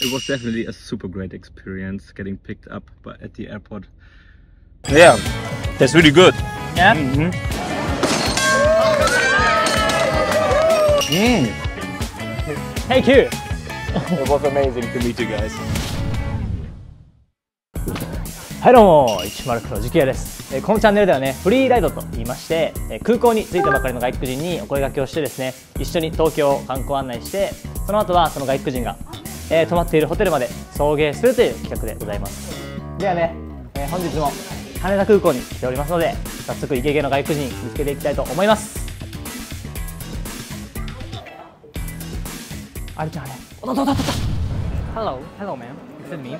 It was definitely a super great experience getting picked up by, at the airport. Yeah, that's really good. Yeah. Mm-hmm. Mm. Thank you. It was amazing to meet you guys. はいどうも109の時系ですえーこのチャンネルではねフリーライドと言いましてえー空港に着いたばかりの外国人にお声掛けをしてですね一緒に東京を観光案内してその後はその外国人が、えー泊まっているホテルまで送迎するという企画でございます。ではね、えー本日も羽田空港に来ておりますので早速イケイケの外国人見つけていきたいと思います。あれちゃんあれ。おだおだおだおだ Hello, hello man, it's me.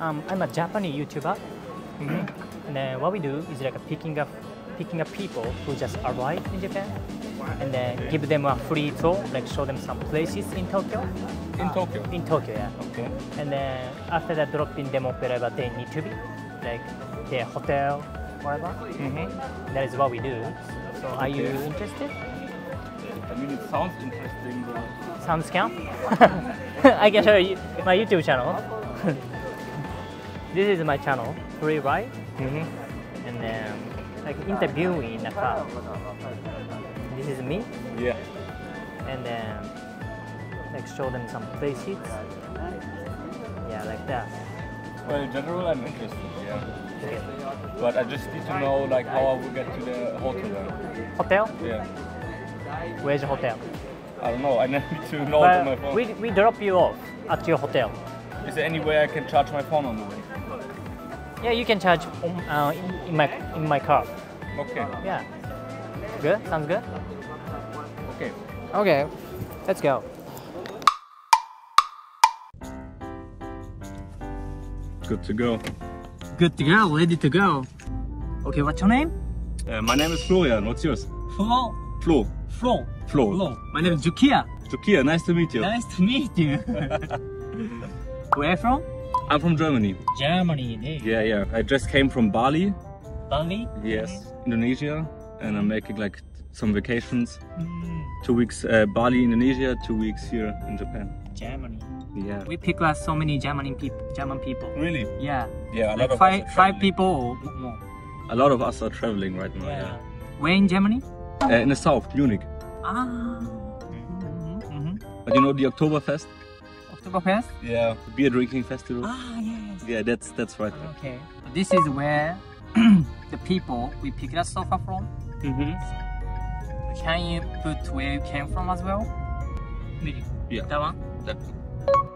Um, I'm a Japanese YouTuber. And then what we do is like picking up picking up people who just arrived in Japan and then give them a free tour, like show them some places in Tokyo. In Tokyo? In Tokyo, yeah. Okay. And then after that, dropping them off wherever they need to be, like their hotel, whatever. Mm-hmm. That is what we do. So are you interested? I mean, it sounds interesting, but Sound scam? I can show you my YouTube channel. this is my channel, Free Ride, mm-hmm. and then like interviewing in a car. This is me, yeah. and then like show them some places. Yeah, like that. Well, in general, I'm interested. Yeah. Okay. But I just need to know like how I will get to the hotel. Then. Hotel? Yeah. Where's your hotel? I don't know. I need to know it on my phone. we, we drop you off at your hotel. Is there any way I can charge my phone on the way? Yeah, you can charge um, uh, in, in my in my car. Okay. Yeah. Good? Sounds good? Okay. Okay. Let's go. Good to go. Good to go, ready to go. Okay, what's your name? Uh, my name is Florian. What's yours? Flo. Flo. Flo. Flo. My name is Jukia. Tukia, nice to meet you. Nice to meet you. Where from? I'm from Germany. Germany. Yeah, yeah. I just came from Bali. Bali? Yes. Indonesia. And I'm making like some vacations. Two weeks uh, Bali, Indonesia. Two weeks here in Japan. Germany. Yeah. We pick up so many German people. German people. Really? Yeah. Yeah, a Like lot of five five people or more. A lot of us are traveling right now. Yeah. Where in Germany? Uh, in the south, Munich. Ah. Mm-hmm. But you know the Oktoberfest? Oktoberfest? Yeah. Beer drinking festival. Ah, yes. Yeah, that's that's right. Okay. This is where the people we picked up sofa from. Mm-hmm. Can you put where you came from as well? Maybe. Yeah. That one? That, one.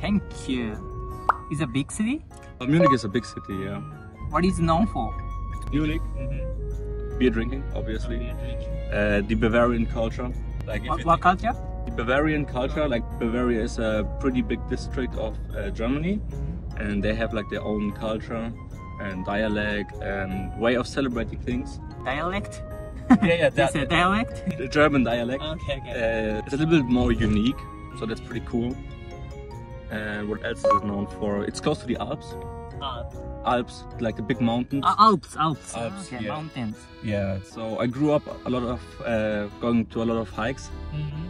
Thank you. Is a big city? uh, Munich is a big city. Yeah. What is known for? Munich. Beer drinking, obviously. Uh, the Bavarian culture. Like What, what culture? the Bavarian culture, like Bavaria is a pretty big district of uh, Germany, and they have like their own culture and dialect and way of celebrating things. Dialect? Yeah, yeah, That's a dialect? the German dialect. Okay, okay. Uh, it's a little bit more unique, so that's pretty cool. And what else is it known for? It's close to the Alps. Uh, Alps, like the big mountains. Alps, Alps. Alps, okay, yeah. mountains. Yeah. So I grew up a lot of uh, going to a lot of hikes. Mm-hmm.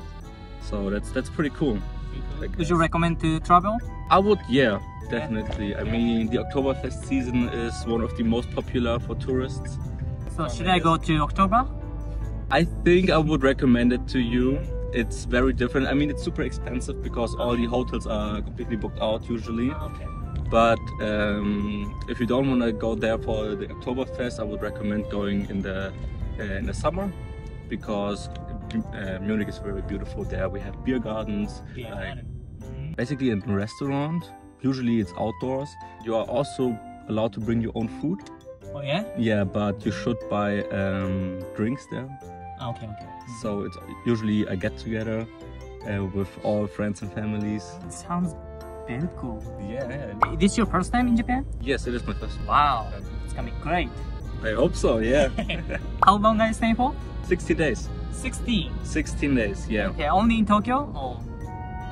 So that's that's pretty cool. Would you recommend to travel? I would, yeah, definitely. I mean, the Oktoberfest season is one of the most popular for tourists. So should I go to October? I think I would recommend it to you. It's very different. I mean, it's super expensive because all the hotels are completely booked out usually. Okay. But um, if you don't want to go there for the Oktoberfest, I would recommend going in the uh, in the summer because uh, Munich is very beautiful. There we have beer gardens, like basically a restaurant. Usually it's outdoors. You are also allowed to bring your own food. Oh yeah? Yeah, but you should buy um, drinks there. Okay, okay. So it's usually a get together uh, with all friends and families. It sounds very cool. Yeah, yeah. Is this your first time in Japan? Yes, it is my first. Wow, it's gonna be great. I hope so. Yeah. How long are you staying for? 60 days. 16. 16 days. Yeah. Okay, only in Tokyo? Or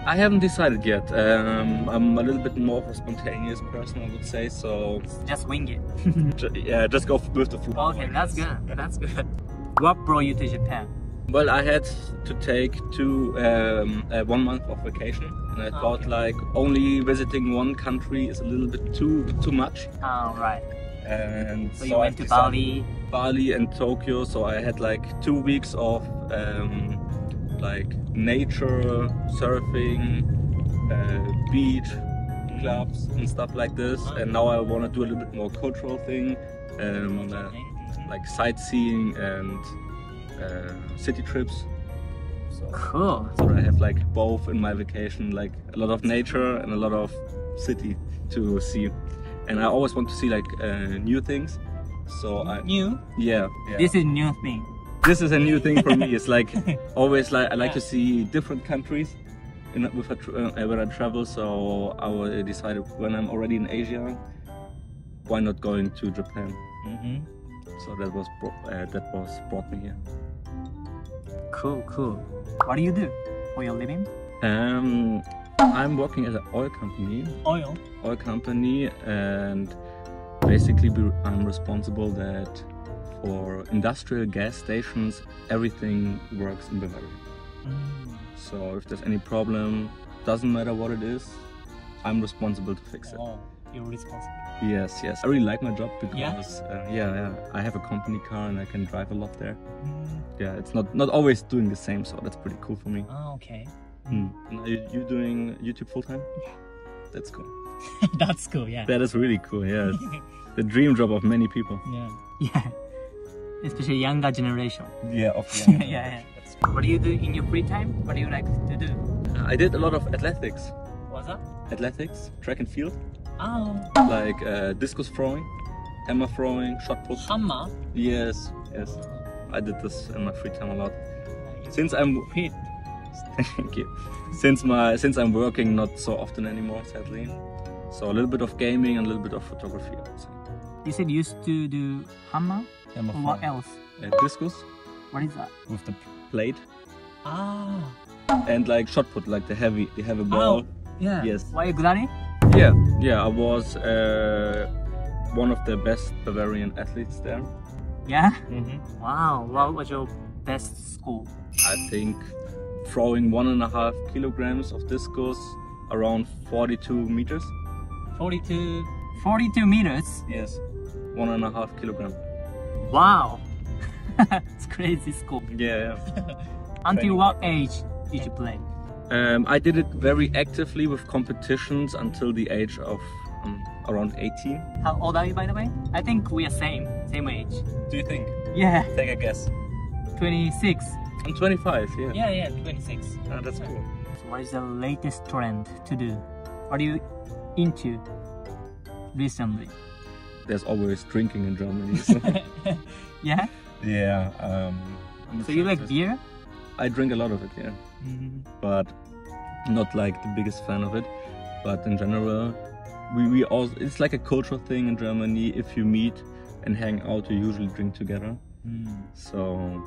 I haven't decided yet. Um, I'm a little bit more of a spontaneous person, I would say. So just wing it? yeah, just go with the flow. okay, that's good. That's good. What brought you to Japan? Well, I had to take two um, uh, one month of vacation, and I Ah, thought okay. like only visiting one country is a little bit too too much. Oh, right. And So so, you I went to Bali. Bali and Tokyo. So I had like two weeks of um, like nature, surfing, uh, beach, clubs and stuff like this. And now I want to do a little bit more cultural thing, um, uh, like sightseeing and uh, city trips. So, Cool. so I have like both in my vacation, like a lot of nature and a lot of city to see. And I always want to see like uh, new things. So I New. yeah, yeah. This is new thing. this is a new thing for me. It's like always like I like to see different countries in, with uh, when I travel. So I will decide when I'm already in Asia, why not going to Japan? Mm-hmm. So that was uh, that was brought me here. Cool, cool. What do you do for your living? Um, I'm working at an oil company, Oil. oil company, and basically I'm responsible that for industrial gas stations everything works in Bavaria. Mm. So if there's any problem, doesn't matter what it is, I'm responsible to fix it. Oh, you're responsible. Yes, yes. I really like my job Yeah? because uh, yeah, yeah, I have a company car and I can drive a lot there. Mm. Yeah, it's not not always doing the same, so that's pretty cool for me. Oh, okay. Mm. And are you, you doing YouTube full time? Yeah. That's cool. That's cool. Yeah. That is really cool. Yeah, the dream job of many people. Yeah. Yeah. Especially younger generation. Yeah, of yeah, yeah. What do you do in your free time? What do you like to do? I did a lot of athletics, What's up? athletics, track and field, Oh, like uh, discus throwing, hammer throwing, shot put. hammer. Yes, yes. I did this in my free time a lot. Since I'm fit. thank you. Since my since I'm working not so often anymore, sadly. So a little bit of gaming and a little bit of photography. I would say. You said you used to do hammer. Hammer Or what else? Uh, discus, What is that? with the plate, Ah. and like shot put, like the heavy, the heavy ball. Oh, Yeah. Yes. Why you good at it? Yeah, yeah. I was uh, one of the best Bavarian athletes there. Yeah. Mm-hmm. Wow. What was your best school? I think throwing one and a half kilograms of discus around 42 meters. 42. 42 meters. Yes. One and a half kilogram. Wow. it's crazy school. Yeah, yeah. Until what age did you play? Um, I did it very actively with competitions until the age of um, around 18. How old are you, by the way? I think we are same, same age. Do you think? Yeah, Take a guess. 26. I'm 25, yeah. Yeah, yeah, 26. Ah, that's cool. So what is the latest trend to do? What are you into recently? There's always drinking in Germany. So. yeah. yeah. Um, So you like beer? I drink a lot of it, yeah. Mm, But not like the biggest fan of it. But in general, we, we also, it's like a cultural thing in Germany. If you meet and hang out, you usually drink together. mm. So,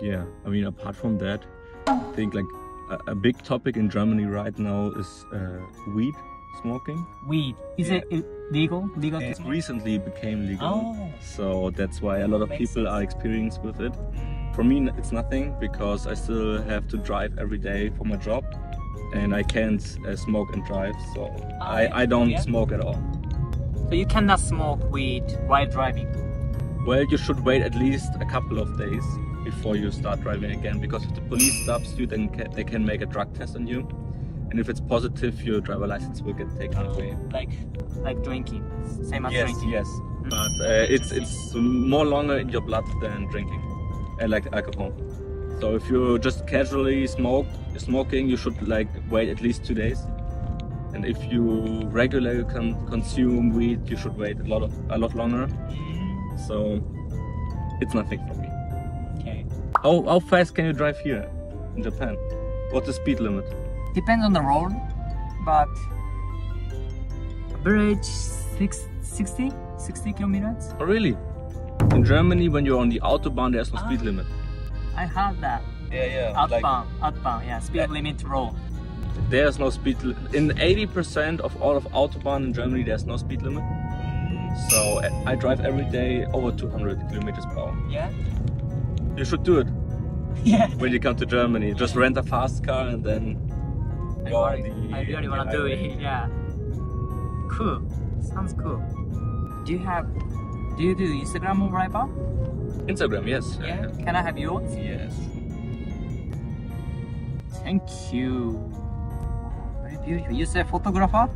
yeah, I mean, apart from that, I think like a, a big topic in Germany right now is uh, weed smoking. Weed. Is Yeah. it legal? Legal It recently became legal. Oh. So that's why a lot of Makes people sense. are experienced with it. For me, it's nothing because I still have to drive every day for my job and I can't uh, smoke and drive. So I, I don't yeah. smoke at all. So you cannot smoke weed while driving. Well, you should wait at least a couple of days before you start driving again because if the police stops you, then ca- they can make a drug test on you. And if it's positive, your driver license will get taken away. Like, like drinking. Same as Yes, drinking. yes. But uh, it's it's more longer in your blood than drinking, uh, like alcohol. So if you just casually smoke, smoking, you should like wait at least two days. And if you regularly con- consume weed, you should wait a lot of, a lot longer. So it's nothing for me. Okay. How how fast can you drive here in Japan? What's the speed limit? Depends on the road, but average six, 60, 60 kilometers. Oh really? In Germany, when you're on the autobahn, there's no speed Ah. limit. I heard that. Yeah, yeah. Autobahn, autobahn, yeah, speed limit road. There's no speed li- in 80% of all of autobahn in Germany. There's no speed limit. So I- I drive every day over 200 kilometers per hour. Yeah. You should do it. Yeah. when you come to Germany. Just rent a fast car and then go on the- I really wanna do it. Yeah. Cool. Sounds cool. Do you have? Do you do Instagram or whatever? Instagram, yes. Yeah. Can I have yours? Yes. Thank you. Very beautiful. You say photographer?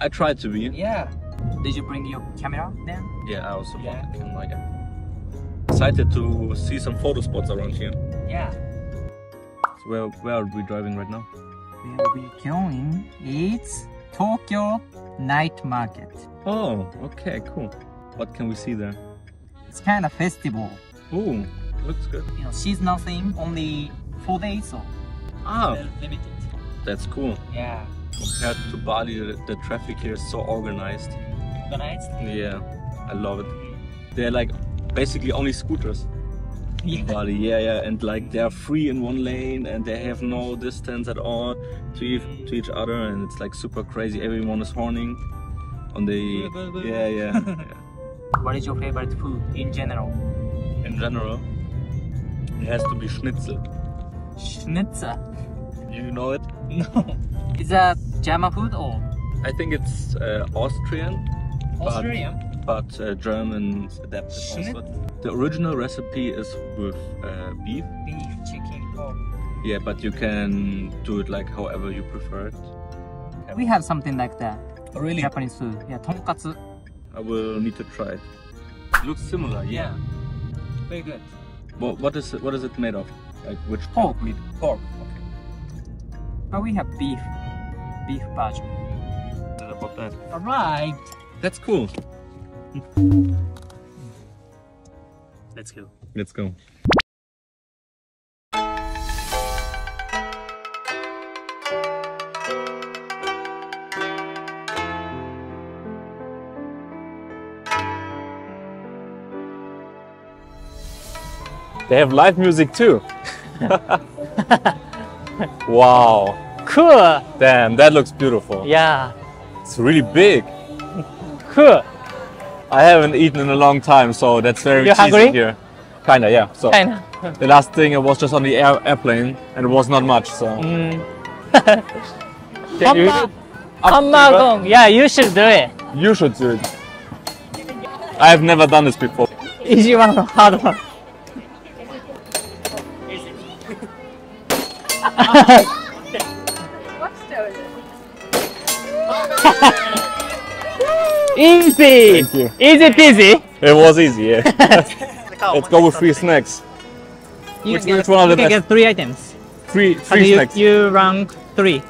I tried to be. Yeah. Did you bring your camera then? Yeah, I also Yeah. bought a camera. Yeah. Excited to see some photo spots around here. Yeah. So where where are we driving right now? Where we going? It's Tokyo Night Market. Oh, okay, cool. What can we see there? It's kind of festival. Ooh, looks good. You know, seasonal thing. Only four days, so Ah, limited. that's cool. Yeah. Compared to Bali, the, traffic here is so organized. Organized. Yeah, I love it. They're like basically only scooters Yeah. Bali. Yeah, yeah, and like they're free in one lane and they have no distance at all to each, to each other, and it's like super crazy. Everyone is horning on the. Yeah, yeah. yeah. What is your favorite food in general? In general, it has to be schnitzel. Schnitzel. You know it? No. Is that German food or I think it's uh, Austrian. but- Australian? but uh, Germans adapted also. The original recipe is with uh, beef. Beef, chicken, pork. Yeah, but you can do it like however you prefer it. We have something like that. Oh, really? Japanese food. Yeah, tonkatsu. I will need to try it. Looks similar, yeah. Very good. What, what is it? What is it made of? Like which Pork. meat? Pork. Okay. But we have beef. Beef version. About that? Alright. That's cool. Let's go. Let's go. They have live music too. wow. Cool. Damn, that looks beautiful. Yeah. It's really big. Cool. I haven't eaten in a long time, so that's very You're cheesy hungry? here. Kinda, yeah. So Kinda. the last thing I was just on the air, airplane, and it was not much. So Mm. Can you, Hammagon. Yeah, you should do it. you should do it. I have never done this before. Easy one or hard one? Easy. Thank you. Easy peasy. It was easy. Yeah. Let's go with three snacks. You Which- can get- one are the you best? get three items. Three, And three you, snacks. you rank three.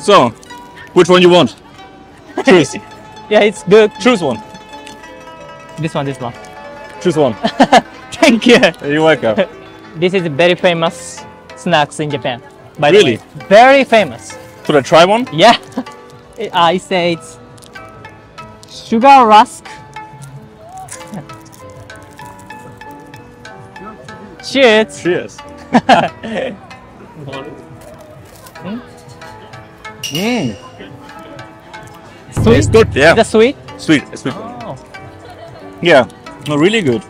So, which one you want? Choose. Yeah, it's good. Choose one. This one, this one. Choose one. Thank you. You're welcome. This is very famous snacks in Japan. By Really? the way. Very famous. Should I try one? Yeah. I say it's sugar rusk. Cheers. Cheers. Mmm. Sweet. It's good. Yeah. The sweet. Sweet. Sweet. Oh. Yeah. No, really good.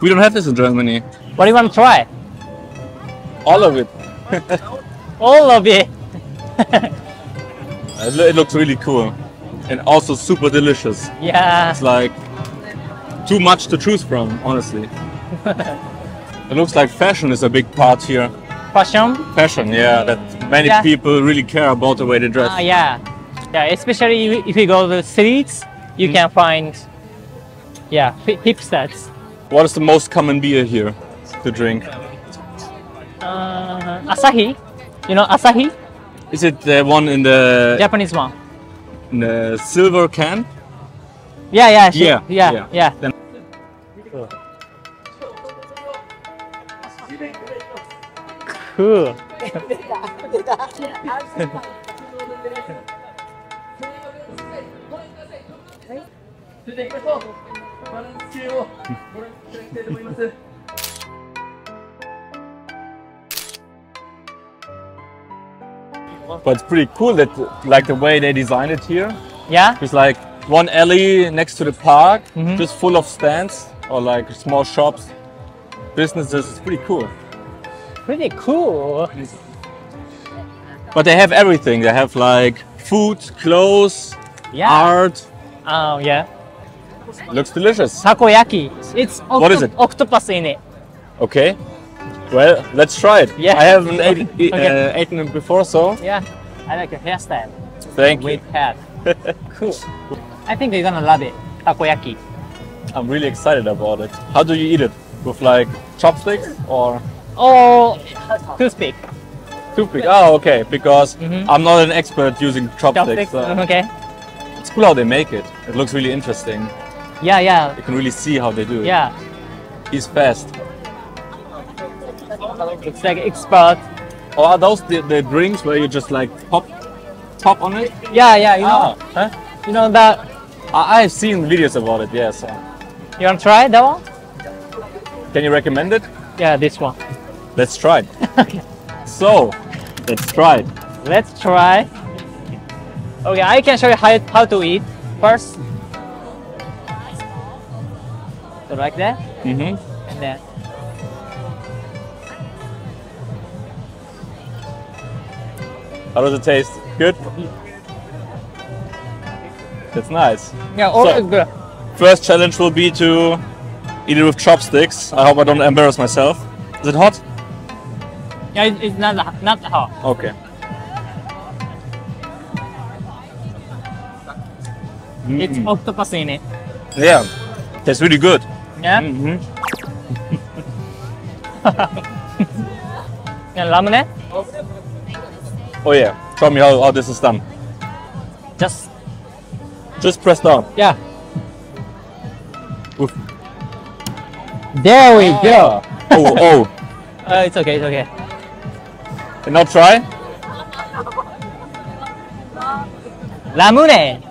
We don't have this in Germany. What do you want to try? All of it. All of it. It, looks really cool. And also super delicious. Yeah. It's like too much to choose from, honestly. it looks like fashion is a big part here. Fashion. Fashion, yeah, that many Yeah. people really care about the way they dress. Uh, yeah. Yeah. Especially if- you go to the streets, you Mm. can find. Yeah, hi- hipsters. What is the most common beer here to drink? Uh, Asahi. You know Asahi, Is it the one in the, Japanese one. in the silver can? Yeah, yeah, she- Yeah, yeah, yeah. yeah. Then- Cool. But it's pretty cool that like the way they designed it here. Yeah. It's like one alley next to the park, Mhm. just full of stands or like small shops. businesses. It's pretty cool. Pretty cool. But they have everything. They have like food, clothes, Yeah. art. Um, yeah. Looks delicious. Takoyaki. It's What is it? octopus in it. Okay. Well, let's try it. Yeah. I haven't ate, e- Okay. uh, eaten it before, so Yeah. I like your hairstyle thank you. with hat. cool. I think you're gonna love it. Takoyaki. I'm really excited about it. How do you eat it? With like chopsticks or Oh, toothpick. toothpick? Oh, okay. Because Mhm. I'm not an expert using chopsticks. Chopsticks. so Okay. It's cool how they make it. It looks really interesting. Yeah, yeah, You can really see how they do it. yeah. He's fast. Looks like expert. Or are those the, the drinks where you just like pop, pop on it? Yeah, yeah. You know, Ah, huh? you know that. I, I've seen videos about it. Yes. You wanna try that one? Can you recommend it? Yeah, this one. Let's try it. So, let's try it. Let's try. Okay, I can show you how, how to eat first. So like that, Mm-hmm. and then How does it taste? Good. That's nice. yeah, all So- is good. First challenge will be to eat it with chopsticks. I hope I don't embarrass myself. Is it hot? Yeah, it's not not hot. Okay. It's octopus in it. Yeah, tastes really good. Yeah, Mm-hmm. and Ramune. Oh yeah, show me how, how this is done. Just Just press down. yeah. Oof. There we go. Oh, oh. Uh, it's okay. It's okay. And now try. Ramune.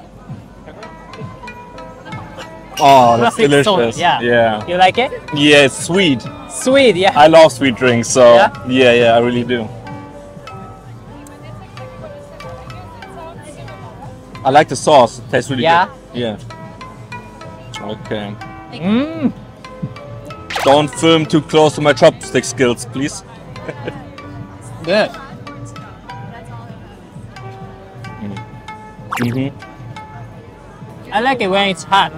Oh, that's Classic delicious. yeah. yeah. You like it? Yeah, it's sweet. Sweet. Yeah. I love sweet drinks, so Yeah? yeah, yeah, I really do. I like the sauce. It tastes really Yeah? good. Yeah. Okay. Mm. Don't film too close to my chopstick skills, please. Good. Mm-hmm. I like it when it's hot,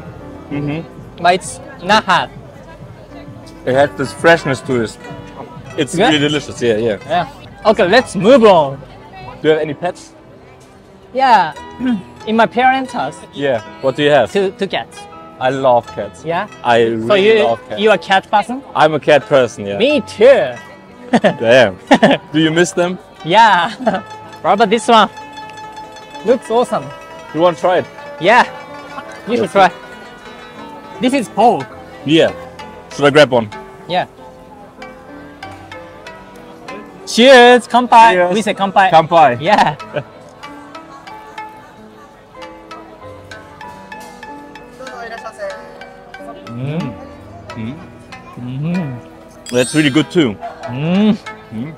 Mm-hmm. but it's not hot. It has this freshness to it. It's Good? really delicious. Yeah, yeah. Yeah. Okay, let's move on. Do you have any pets? Yeah. In my parents' house, Yeah. What do you have? two two cats. I love cats. Yeah. I So really you love cats. you a cat person? I'm a cat person. Yeah. Me too. Damn. do you miss them? Yeah. about this one? Looks awesome. You want to try it? Yeah. You should try. This is pork. Yeah. Should I grab one? Yeah. Cheers, kanpai. Cheers. We say kanpai. Kampai. Yeah. Mm. Mm. That's really good too. Mm. Mm.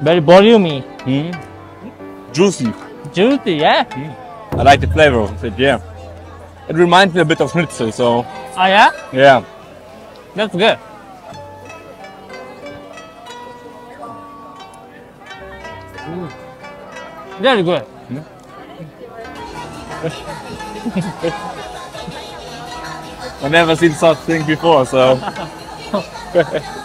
Very volumey, Mm. Juicy. juicy. Yeah. I like the flavor of it. Yeah. It reminds me a bit of schnitzel. So Oh yeah. yeah. That's good. Very good. I've never seen such thing before. So.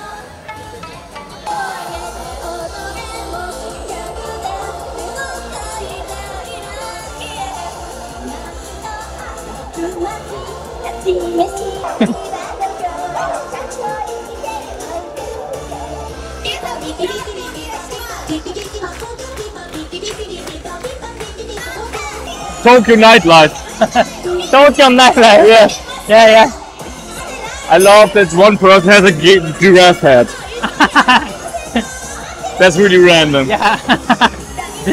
Tokyo nightlife. Tokyo nightlife. Yeah. Yeah, yeah. I love that one person has a giraffe head. That's really random. Yeah. Do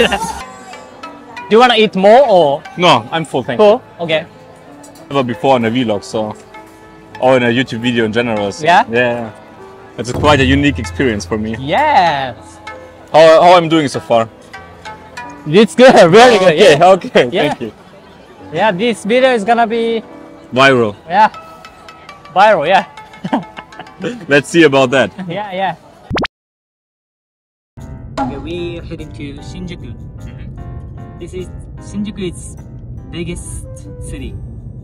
you wanna eat more or No, I'm full. Thank you. Okay. Never before in a vlog, so or in a YouTube video in general. So, Yeah? Yeah. It's a quite a unique experience for me. Yes. How, how I'm doing so far? It's good. Really good. Okay. Yeah. Okay. Yeah. Thank you. Yeah. This video is gonna be Viral. yeah. viral, yeah. Let's see about that. yeah, yeah. Okay, we're heading to Shinjuku. Mm-hmm. This is Shinjuku is biggest city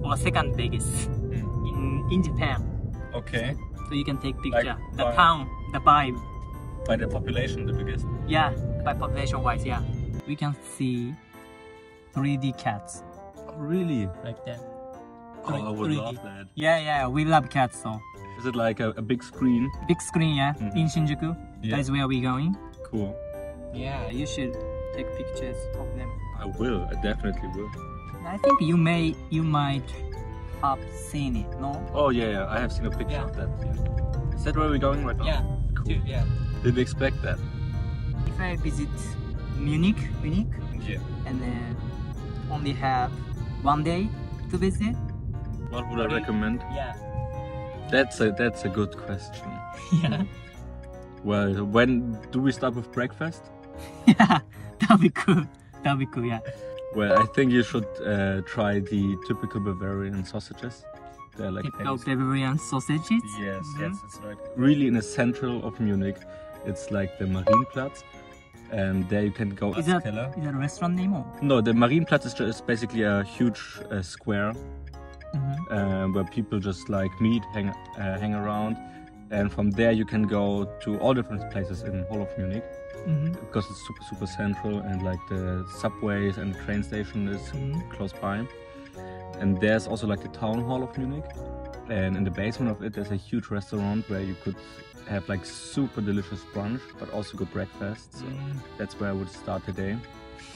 or second biggest mm. in in Japan. Okay. So you can take picture. Like, the by- town, the vibe. By the population, the biggest. Yeah, by population wise, yeah. We can see 3D cats really? like that. Oh, I would 3D. love that. Yeah, yeah, we love cats so. Is it like a, a big screen? Big screen, yeah, Mhm. in Shinjuku. Yeah. That is where we're going. Cool. Yeah, you should take pictures of them. I will. I definitely will. I think you may, you might have seen it, no? Oh yeah, yeah. I have seen a picture Yeah. of that. Yeah. Is that where we're going right now? Yeah, Cool. yeah. Didn't expect that. If I visit Munich, Munich, Yeah. and then only have one day to visit, What would I recommend? yeah, That's a that's a good question. yeah, Well, when do we start with breakfast? yeah, that'll be cool. That'll be cool, yeah. Well, I think you should uh, try the typical Bavarian sausages. They're like Typical eggs. Bavarian sausages. Yes, Mhm. yes, it's like really in the central of Munich. It's like the Marienplatz, and there you can go Is that, Keller. is that a restaurant name or? No, the Marienplatz is just basically a huge uh, square Mhm. uh, where people just like meet, hang, uh, hang around, and from there you can go to all different places in whole of Munich Mhm. because it's super super central and like the subways and the train station is Mhm. close by. And there's also like the town hall of Munich, and in the basement of it there's a huge restaurant where you could have like super delicious brunch, but also good breakfast. So Mm. that's where I would start the day.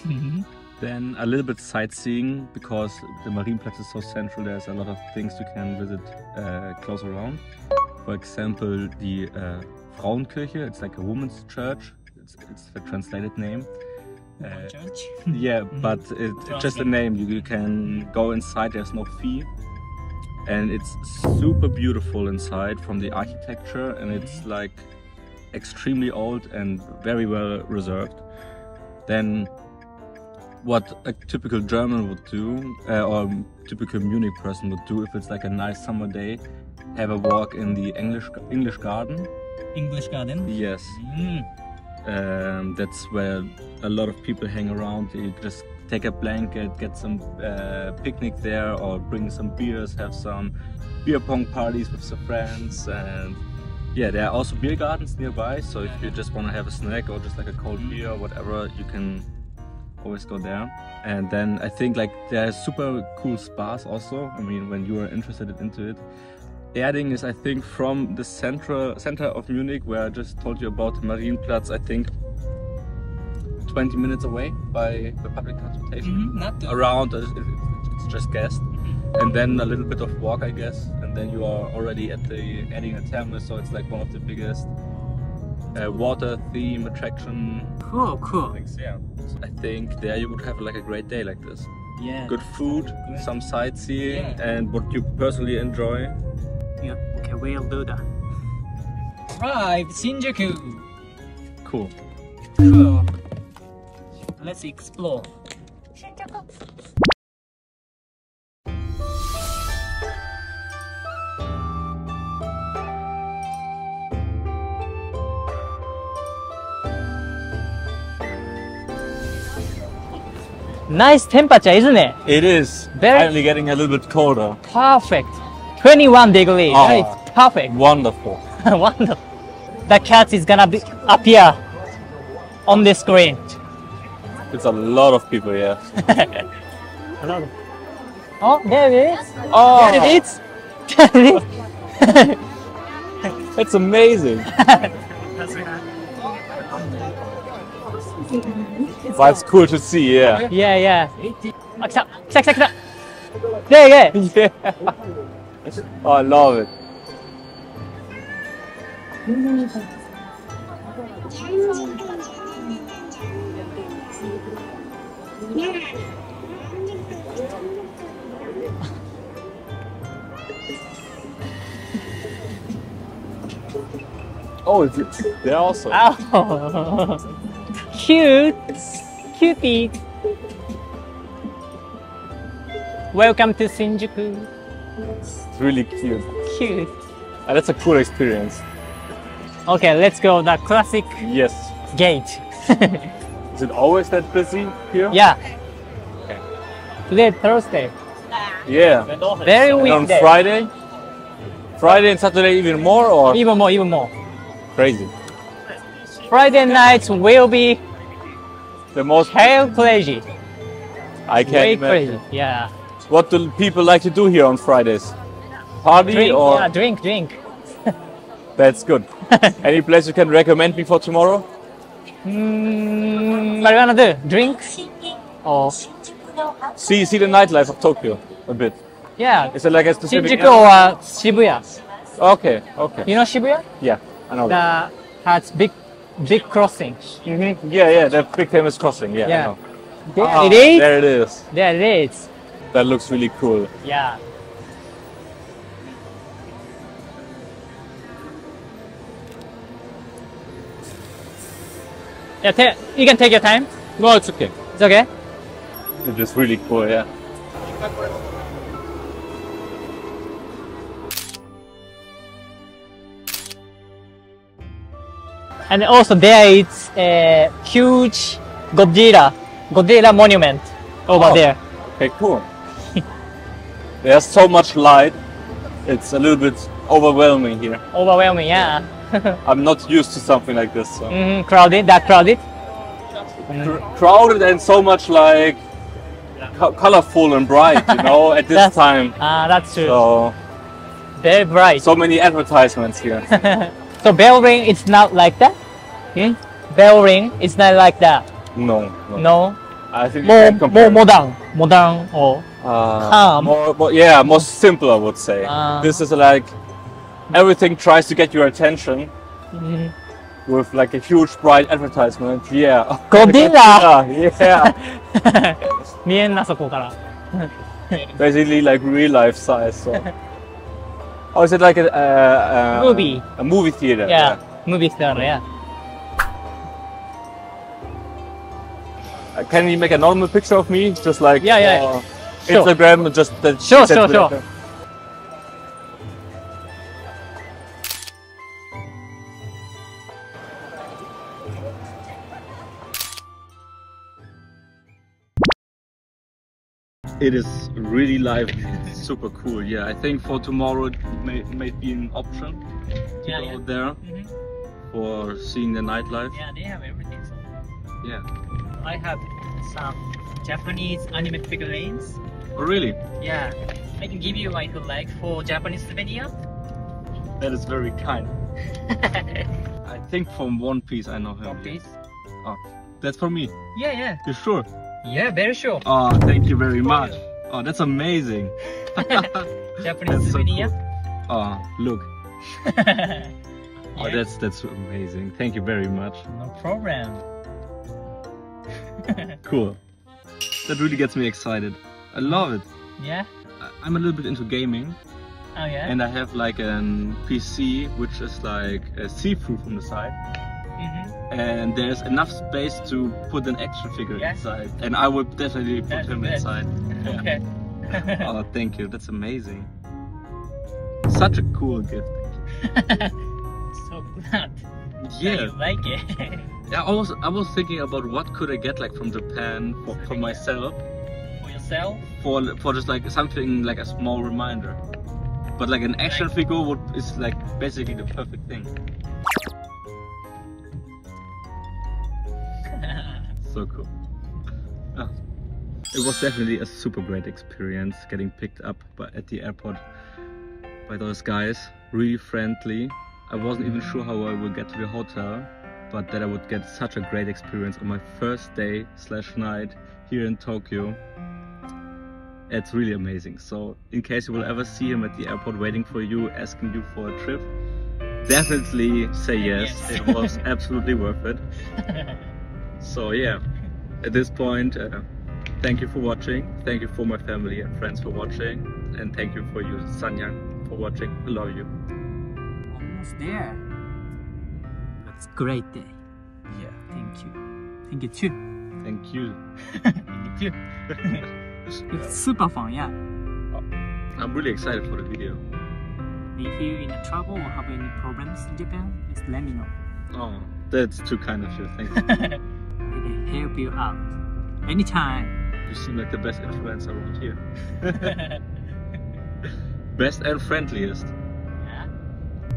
Mhm. Then a little bit sightseeing because the Marienplatz is so central. There's a lot of things you can visit uh, close around. For example, the uh, Frauenkirche. It's like a woman's church. It's, it's the translated name. Uh, Church. yeah, but it, it's just a name. You, you can go inside. There's no fee, and it's super beautiful inside from the architecture, and it's like extremely old and very well reserved. Then, what a typical German would do, uh, or typical Munich person would do, if it's like a nice summer day, have a walk in the English English Garden. English Garden. Yes, Mm. um, that's where a lot of people hang around. You just take a blanket, get some uh, picnic there, or bring some beers, have some beer pong parties with some friends, and yeah, there are also beer gardens nearby. So if you just want to have a snack or just like a cold beer or whatever, you can always go there. And then I think like there are super cool spas also. I mean, when you are interested into it. Erding is, I think, from the central center of Munich, where I just told you about the Marienplatz. I think 20 minutes away by the public transportation. Mhm, Not the Around, uh, it's just guessed, and then a little bit of walk, I guess, and then you are already at the Erdinger Therme. So it's like one of the biggest uh, water theme attraction cool, cool. things. Yeah, so I think there you would have like a great day like this. Yeah. Good food, some sightseeing, Yeah. and what you personally enjoy. Yeah. Okay, we'll do that. Right, Shinjuku. Cool. Cool. Let's explore. Nice temperature, isn't it? It is Very- finally getting a little bit colder. Perfect. 21 degree. Oh. Ah. Perfect. Wonderful. Wonderful. The cat is gonna be appear on the screen. It's a lot of people here. a lot of... Oh, there it is. Oh. There it is. There it is. That's amazing. well, it's cool to see, yeah. Yeah, yeah. Aksa, aksa, aksa, There, There, yeah. yeah. oh, I love it. Oh, it's, it's there also. Oh. Cute. Cutie. Welcome to Shinjuku. It's really cute. cute. Uh, that's a cool experience. Okay, let's go the classic Yes. gate. Is it always that busy here? yeah. Okay. Today Thursday. Yeah. Very And on. Friday? Friday and Saturday even more or Even more, even more. crazy? Friday nights will be The most hell crazy. I can't Way imagine. crazy. Yeah. What do people like to do here on Fridays? Party Drink, or yeah, drink, drink. that's good. Any place you can recommend me for tomorrow? Mm, what are you gonna do? Drink? Oh, See see the nightlife of Tokyo a bit. yeah. Is it like a specific Shinjuku or Shibuya? Okay, okay. You know Shibuya? Yeah, I know. that. The has big, big crossing. Mhm. Yeah, yeah, that big famous crossing. Yeah, I know. There Ah, it is. There it is. There it is. That looks really cool. Yeah. Yeah, ta- you can take your time. No, it's okay. It's okay. It's just really cool. Yeah. And also there it's a huge Godzilla, Godzilla monument over Oh. there. Okay, cool. There's so much light. It's a little bit overwhelming here. Overwhelming, yeah. I'm not used to something like this. So. hmm crowded, that crowded. Cr- crowded and so much like co- colorful and bright, you know, at this time. Ah, that's true. So Very bright. so many advertisements here. So bell ring, it's not like that. Hmm? Bell ring, it's not like that. no, no. No, I think more more modern, modern or Uh, calm. More, more, yeah, more simple, I would say. Ah. this is like everything tries to get your attention Mhm. with like a huge bright advertisement. Yeah. Godzilla! yeah. 見えんなそこから。 Basically like real life size. So. oh, is it like a, uh, uh, Movie. A movie theater. Yeah, movie star, yeah. Uh, Can you make a normal picture of me? Just like Yeah, yeah. uh, Sure. Instagram, just that. Sure, that sure, way. sure. It is really lively. It's super cool. Yeah, I think for tomorrow it may, may be an option to Yeah, go yeah. there Mhm. for seeing the nightlife. Yeah, they have everything. Yeah. I have some Japanese anime figurines. Oh, really? Yeah, I can give you like like for Japanese souvenir. That is very kind. I think from One Piece I know him. One Piece. oh That's for me. Yeah, yeah, You sure? Yeah, very sure. Oh, thank you very much. Oh, that's amazing. Japanese That's so souvenir. Oh, look. Oh, that's that's amazing. Thank you very much. no problem. Cool. That really gets me excited. I love it. Yeah. I'm a little bit into gaming, Oh yeah. and I have like an PC which is like a see-through from the side. And there's enough space to put an action figure Yeah. inside, and I would definitely put That's him good. inside. Okay. Oh, thank you. That's amazing. Such a cool gift. so glad Yeah. you like it. Yeah, I was I was thinking about what could I get like from Japan for, for myself For yourself. for for just like something like a small reminder. But like an action figure would is like basically the perfect thing. So cool. Ah. It was definitely a super great experience getting picked up by, at the airport by those guys. Really friendly. I wasn't even sure how I would get to the hotel, but that I would get such a great experience on my first day slash night here in Tokyo. It's really amazing. So in case you will ever see him at the airport waiting for you, asking you for a trip, definitely say yes. Yes. It was absolutely worth it. So yeah, at this point, uh, thank you for watching. Thank you for my family and friends for watching, and thank you for you, Sanyang, for watching. I love you. Almost there. It's great day. Yeah, Thank you. Thank you too. thank you. Thank you. it's super fun, yeah. I'm really excited for the video. If you're in a trouble or have any problems in Japan, just let me know. Oh, that's too kind of you. Thank you. Help you out anytime. you seem like the best influencer around here. best and friendliest. Yeah.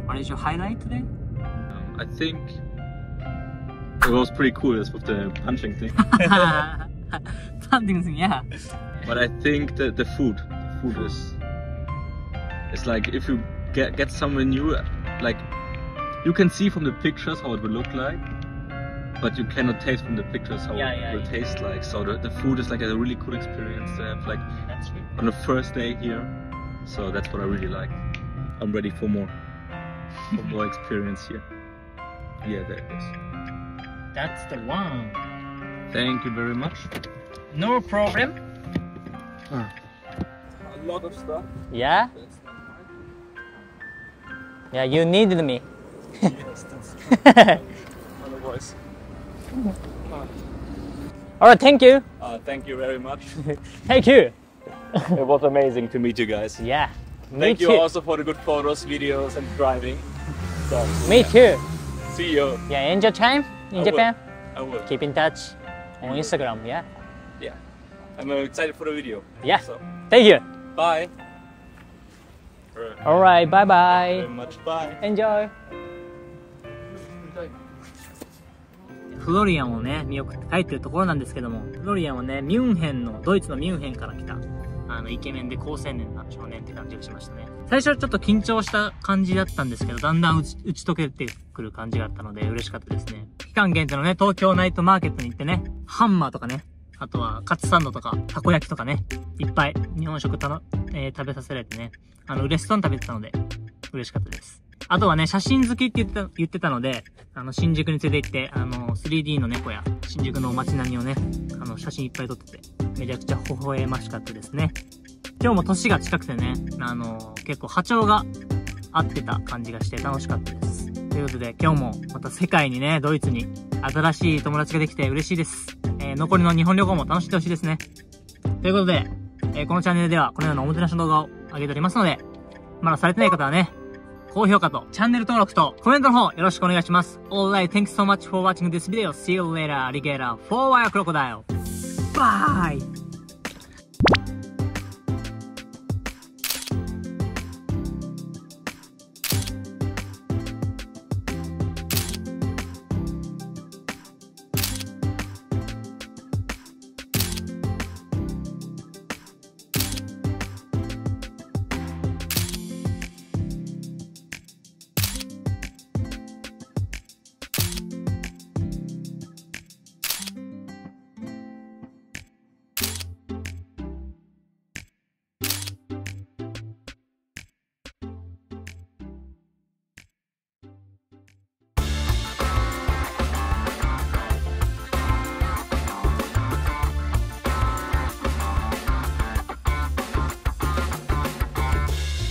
What is your highlight today? Um, I think it was pretty cool this with the punching thing. Something, yeah. but I think that the food, the food is, it's like if you get get somewhere new, like you can see from the pictures how it will look like, but you cannot taste from the pictures how Yeah, it yeah, will yeah. taste like. So the, the food is like a really cool experience to have like That's true. on the first day here. So that's what I really like. I'm ready for more, for more experience here. Yeah, there it is. That's the one. Thank you very much. No problem. Ah. A lot of stuff. Yeah? Yeah, you needed me. yes, that's Otherwise. Alright, thank you. Uh, thank you very much. Thank you. it was amazing to meet you guys. Yeah. Thank too. you also for the good photos, videos, and driving. So, Me too. see you. Yeah, enjoy time in I will. Japan. I will. Keep in touch on Instagram. Yeah. Yeah. I'm uh, excited for the video. Yeah. So, Thank you. bye. Alright, bye bye. much. Bye. Enjoy. フロリアンをね、見送って帰ってるところなんですけども、フロリアンはね、ミュンヘンの、ドイツのミュンヘンから来た、あの、イケメンで高青年な少年って感じがしましたね。最初はちょっと緊張した感じだったんですけど、だんだん打ち打ち解けてくる感じがあったので、嬉しかったですね。期間限定のね、東京ナイトマーケットに行ってね、ハンマーとかね、あとはカツサンドとか、たこ焼きとかね、いっぱい日本食たの、えー食べさせられてね、あの、嬉しそうに食べてたので、嬉しかったです。あとはね、写真好きって言ってた、言ってたので、あの、新宿に連れて行って、あの、3D の猫や、新宿の街並みをね、あの、写真いっぱい撮ってて、めちゃくちゃ微笑ましかったですね。今日も年が近くてね、あの、結構波長が合ってた感じがして楽しかったです。ということで、今日もまた世界にね、ドイツに新しい友達ができて嬉しいです。えー残りの日本旅行も楽しんでほしいですね。ということで、えーこのチャンネルではこのようなおもてなしの動画を上げておりますので、まだされてない方はね、高評価とチャンネル登録とコメントの方よろしくお願いします。Alright, thanks so much for watching this video. See you later, alligator, for wire crocodile. Bye!